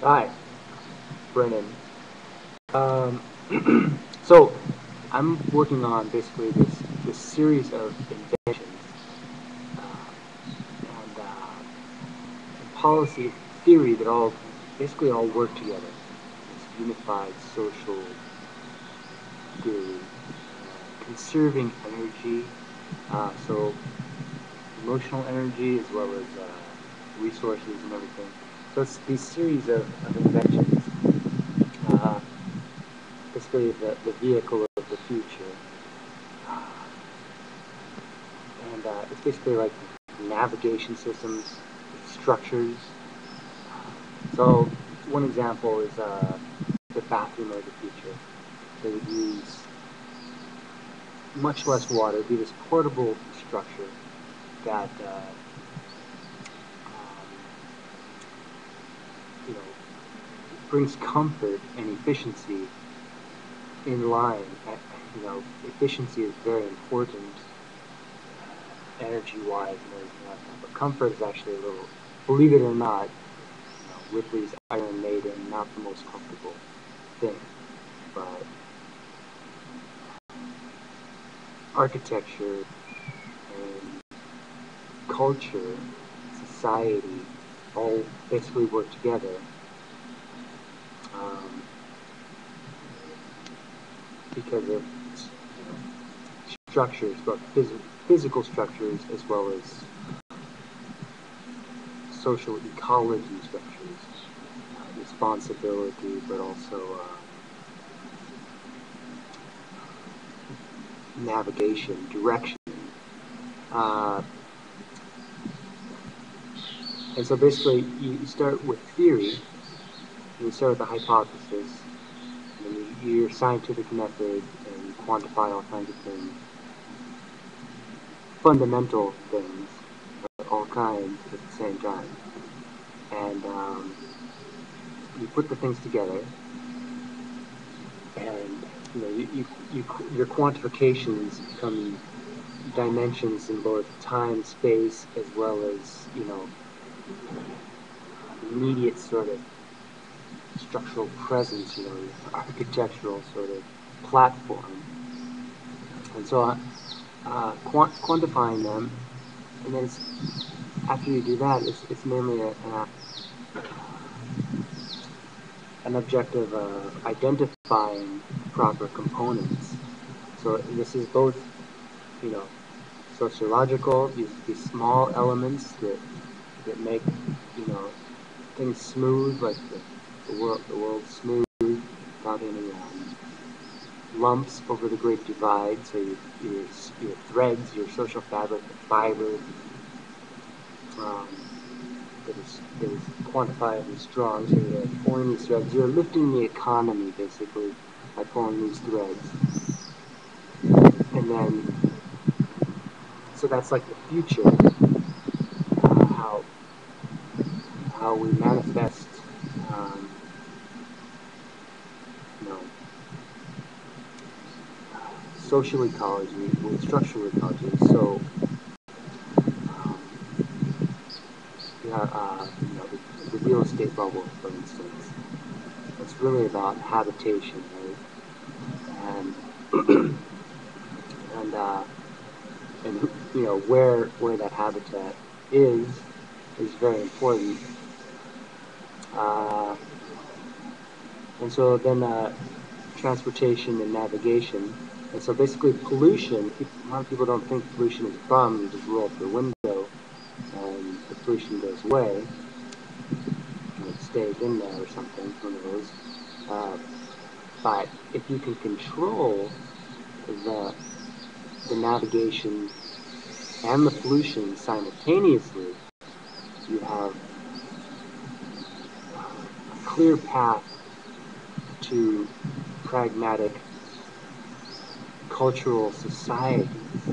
Hi, Brennan. Um, so, I'm working on basically this this series of inventions uh, and, uh, policy theory that all basically all work together. This unified social theory, uh, conserving energy, uh, so emotional energy as well as uh, resources and everything. So it's these series of, of inventions, uh, basically the, the vehicle of the future. Uh, and uh, it's basically like navigation systems, structures. So one example is uh, the bathroom of the future. They would use much less water, be this portable structure that uh, um, you know brings comfort and efficiency in line. Uh, you know, efficiency is very important energy-wise and everything like that. But comfort is actually a little, believe it or not, you know, Ripley's Iron Maiden, not the most comfortable thing. But architecture and culture, society, all basically work together. Because of you know, structures, both phys- physical structures as well as social ecology structures, uh, responsibility, but also uh, navigation, direction. Uh, and so basically, you start with theory, you start with the hypothesis, your scientific method, and quantify all kinds of things, fundamental things, of all kinds at the same time. And um, you put the things together, and you know, you, you, you, your quantifications become dimensions in both time, space, as well as you know immediate sort of structural presence, you know, architectural sort of platform. And so, uh, uh, quant- quantifying them, and then after you do that, it's, it's mainly a, an, an objective of identifying proper components. So this is both, you know, sociological, these, these small elements that, that make, you know, things smooth, like the, the world, the world smooth without any um, lumps over the Great Divide. So your, your, your threads, your social fabric, the fiber um, that is that is quantifiably strong. So you're pulling these threads. You're lifting the economy basically by pulling these threads, and then so that's like the future. Uh, how how we manifest. Um, you know, social ecology with structural ecology. So, um, you uh, you know, the, the, real estate bubble, for instance. It's really about habitation, right? And and uh, and you know where where that habitat is is very important. Uh, and so then uh, transportation and navigation. And so basically pollution, a lot of people don't think pollution is a problem. You just roll up your window and the pollution goes away. It stays in there or something, one of those. Uh, but if you can control the, the navigation and the pollution simultaneously, you have a clear path to pragmatic cultural societies.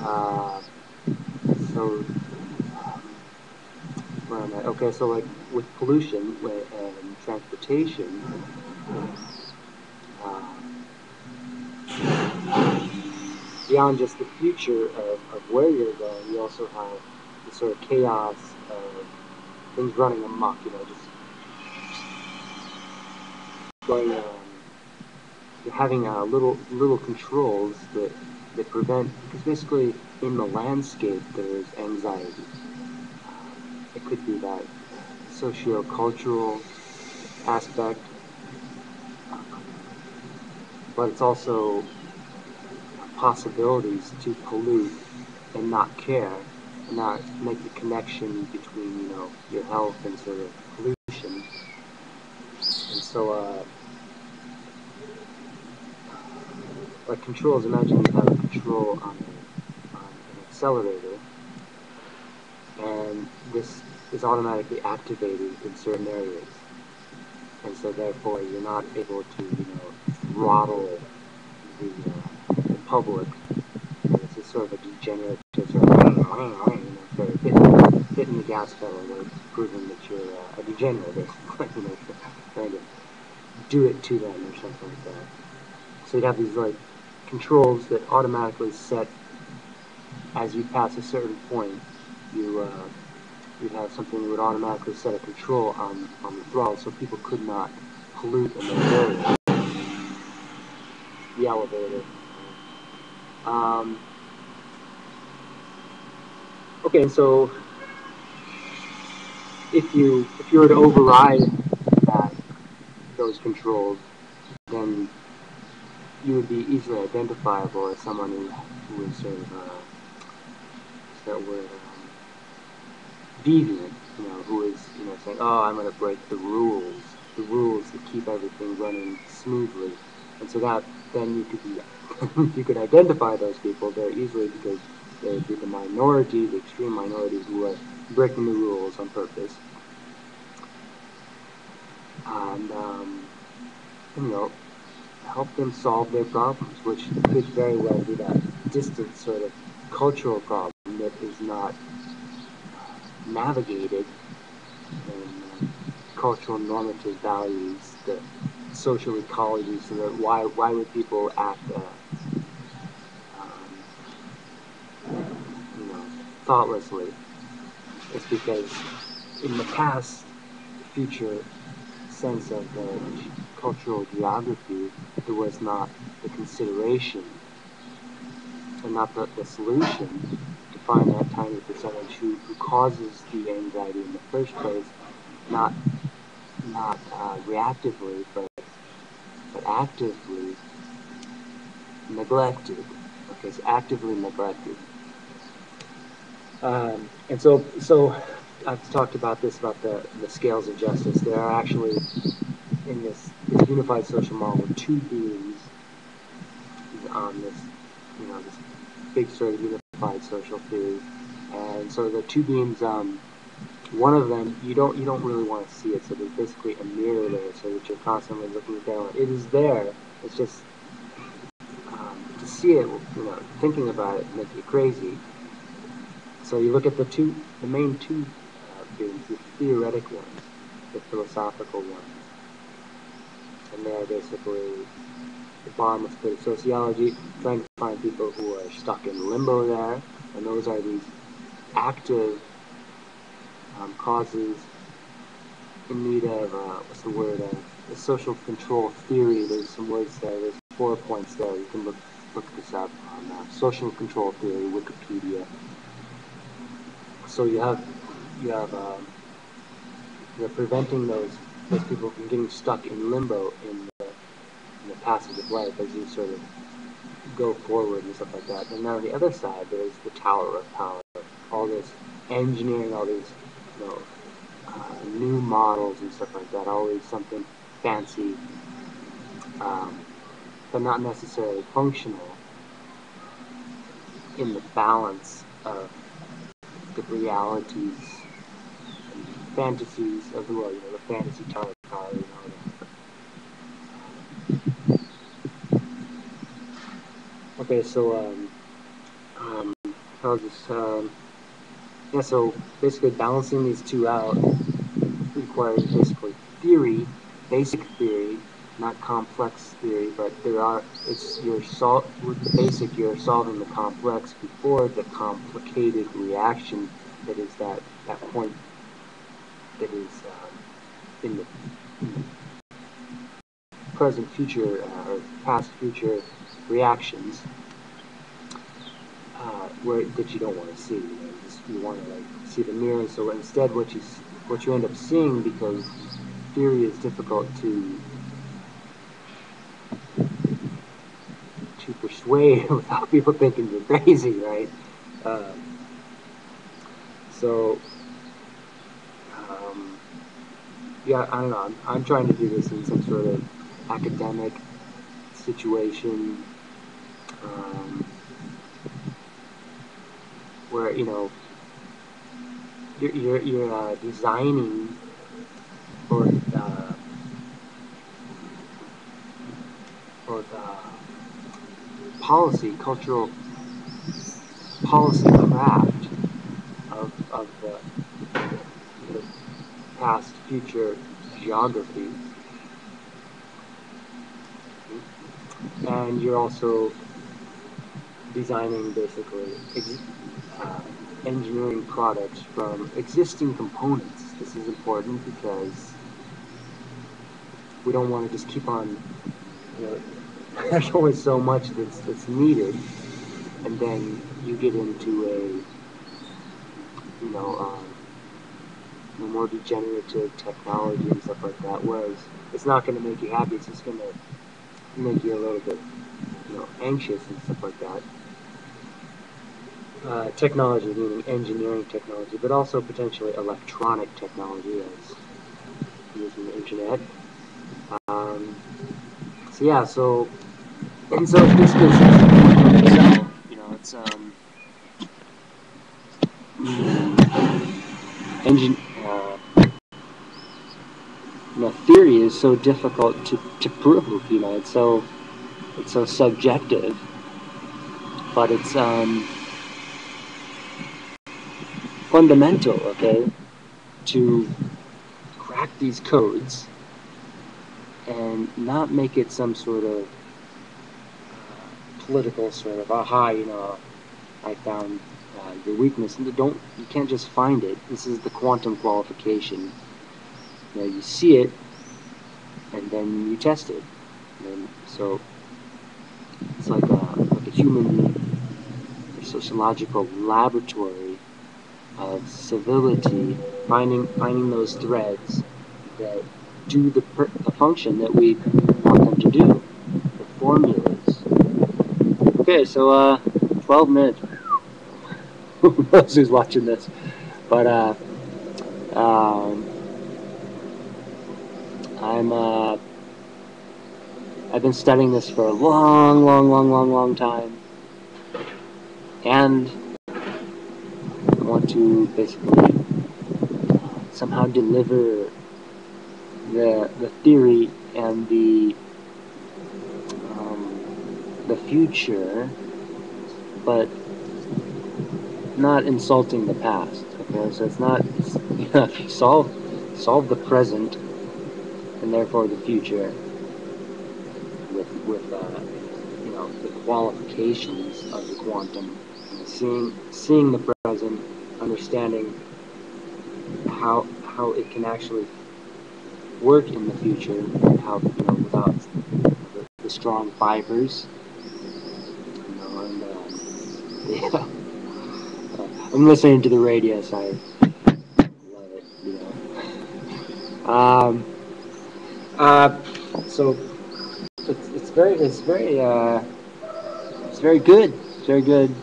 Uh, so, where am I? Okay, so like with pollution and transportation, uh, beyond just the future of, of where you're going, you also have the sort of chaos of things running amok, you know, just, going, um, you're having uh, little little controls that that prevent because basically in the landscape there's anxiety. It could be that socio-cultural aspect, but it's also possibilities to pollute and not care, and not make the connection between you know your health and sort of pollution. And so, uh, like controls, imagine you have a control on, a, on an accelerator, and this is automatically activated in certain areas. And so therefore you're not able to, you know, throttle the, uh, the public. this is sort of a degenerative sort of, you know, of hitting, hitting the gas pedal and proving that you're uh, a degenerate, basically, you know, trying to do it to them or something like that. So you'd have these like controls that automatically set as you pass a certain point, you uh, you have something that would automatically set a control on, on the throttle so people could not pollute in those areas. The elevator. Um, okay, so if you if you were to override that, those controls, then you would be easily identifiable as someone who, who is sort of, uh, that word, um, deviant, you know, who is, you know, saying, oh, I'm going to break the rules, the rules that keep everything running smoothly. And so that, then you could be, you could identify those people very easily because they would be the minority, the extreme minority who are breaking the rules on purpose. And, um, you know, help them solve their problems, which could very well be that distant sort of cultural problem that is not navigated in uh, cultural normative values, the social ecology, so that why, why would people act, uh, um, you know, thoughtlessly? It's because in the past, future sense of the cultural geography, it was not the consideration and not the, the solution to find that tiny percentage who, who causes the anxiety in the first place, not not uh, reactively, but but actively neglected. Okay, so actively neglected. Um, and so, so I've talked about this about the the scales of justice. There are actually in this, this unified social model two beings on this, you know, this big sort of unified social theory. And so the two beams, um, one of them you don't you don't really want to see it, so there's basically a mirror there, so that you're constantly looking down. It is there. It's just um, to see it, you know, thinking about it makes you crazy. So you look at the two, the main two uh, beams, the theoretic ones, the philosophical ones they're basically the bottom of sociology, trying to find people who are stuck in limbo there, and those are these active um, causes in need of, uh, what's the word, uh, social control theory. There's some words there, there's four points there. You can look, look this up on uh, social control theory, Wikipedia. So you have, you have, um, you're preventing those those people from getting stuck in limbo in the, in the passage of life as you sort of go forward and stuff like that. And then on the other side, there's the tower of power, all this engineering, all these you know, uh, new models and stuff like that, always something fancy, um, but not necessarily functional in the balance of the realities fantasies of the world, you know, the fantasy that. Okay, so um, um, I'll just um, yeah. So basically, balancing these two out requires basically theory, basic theory, not complex theory, but there are it's you're with the basic you're solving the complex before the complicated reaction that is that that point that is um, in, the, present, future, uh, or past, future reactions uh, where that you don't want to see. You, know, you, want to like see the mirror. So instead, what you what you end up seeing because theory is difficult to to persuade without people thinking you're crazy, right? Uh, so, um, yeah, I don't know. I'm, I'm trying to do this in some sort of academic situation um, where you know you're you're, you're uh, designing or uh, or the policy, cultural policy craft of, of the, the past, future geography. And you're also designing basically uh, engineering products from existing components. This is important because we don't want to just keep on, you know, there's always so much that's, that's needed, and then you get into a, you know, um, more degenerative technology and stuff like that, whereas it's not going to make you happy, it's just going to make you a little bit, you know, anxious and stuff like that. Uh, technology, meaning engineering technology, but also potentially electronic technology as using the internet. Um, so yeah, so and so this business you know, it's um, engine. Know, theory is so difficult to, to prove. You know, it's so it's so subjective, but it's um, fundamental. Okay, to crack these codes and not make it some sort of uh, political sort of aha, you know, I found uh, your weakness. And don't you can't just find it. This is the quantum qualification. Know, you see it, and then you test it. And so it's like a like a human sociological laboratory of civility, finding finding those threads that do the, per- the function that we want them to do, the formulas. Okay, so uh, 12 minutes. Who knows who's watching this? But uh, um, I'm uh, I've been studying this for a long, long, long, long, long time, and I want to basically somehow deliver the the theory and the um, the future, but not insulting the past. Okay, so it's not you know, solve solve the present and therefore the future with with uh, you know the qualifications of the quantum, seeing seeing the present, understanding how how it can actually work in the future, how you know without the, the strong fibers, you know, uh, yeah. I'm listening to the radio, so I love it, you know. Um, uh, so it's, it's very, it's very, uh, it's very good. It's very good,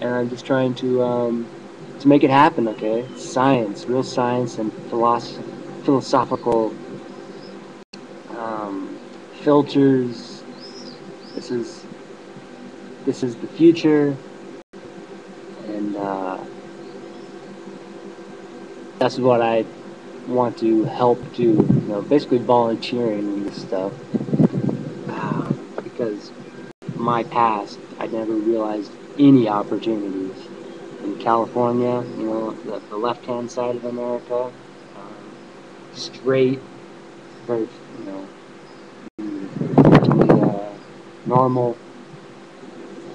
and I'm just trying to um, to make it happen. Okay, science, real science, and philosophy, philosophical um, filters. This is this is the future, and uh, that's what I want to help do. You know, basically volunteering in this stuff uh, because my past, I never realized any opportunities in California. You know, the, the left-hand side of America, um, straight, very you know, uh, normal.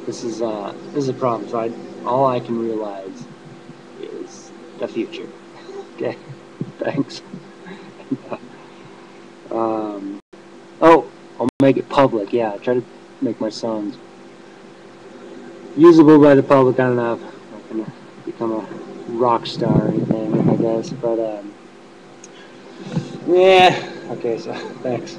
This is uh, this is a problem. So I, all I can realize is the future. Okay. Thanks. um, oh, I'll make it public. Yeah, I try to make my songs usable by the public. I don't know. I'm gonna become a rock star or anything, I guess. But um, yeah. Okay. So thanks.